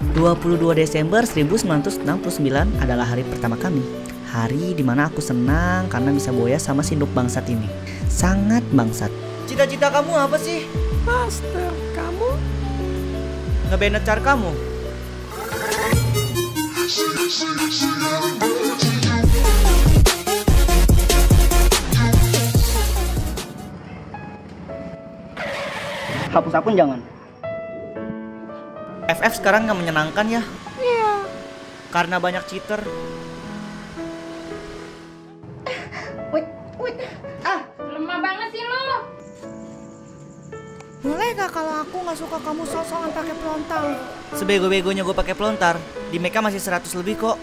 22 Desember 1969 adalah hari pertama kami. Hari di mana aku senang karena bisa boya sama si Nuk bangsat ini. Sangat bangsat. Cita-cita kamu apa sih? Master, kamu? Ngebenet car kamu? Hapus akun jangan. FF sekarang nggak menyenangkan ya? Iya. Karena banyak cheater. Lemah banget sih lo. Boleh gak kalau aku nggak suka kamu sok-sokan pakai pelontar? Sebego-begonya gue pakai pelontar, di Meka masih 100 lebih kok.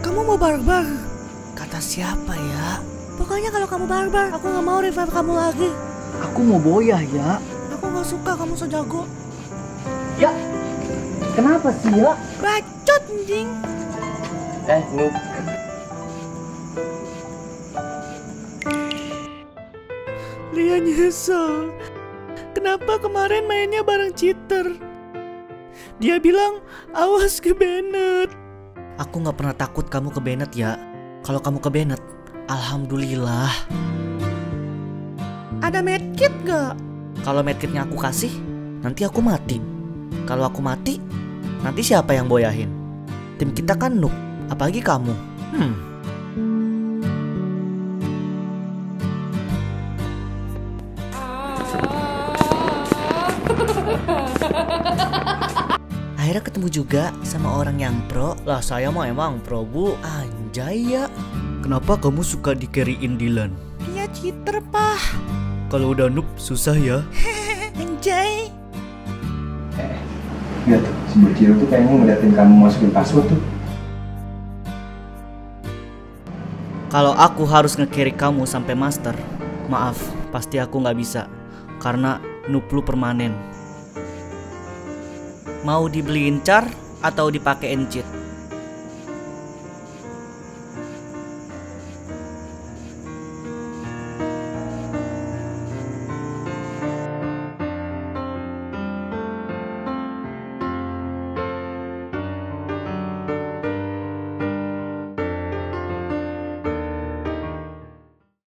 Kamu mau barbar? Kata siapa ya? Pokoknya kalau kamu barbar, aku nggak mau revive kamu lagi. Aku mau boyah ya. Aku nggak suka kamu so jago. Ya. Kenapa sih ya? Bacot anjing. Eh, Nuk. Dia nyesel. Kenapa kemarin mainnya bareng cheater? Dia bilang, awas ke Bennett. Aku nggak pernah takut kamu ke Bennett ya. Kalau kamu ke Bennett, alhamdulillah. Ada medkit gak? Kalau medkitnya aku kasih, nanti aku mati. Kalau aku mati, nanti siapa yang boyahin? Tim kita kan nuk, apalagi kamu. Hmm. Akhirnya ketemu juga sama orang yang pro. Lah saya mah emang pro bu. Anjay ya. Kenapa kamu suka di carryin Dylan? Dia cheater, pah. Kalau udah noob susah ya. Anjay. Lihat tuh, si Bocil tuh kayaknya ngeliatin kamu masukin password tuh. Kalau aku harus nge-carry kamu sampai master, maaf, pasti aku nggak bisa. Karena noob lu permanen. Mau dibeliin car atau dipakein cheat?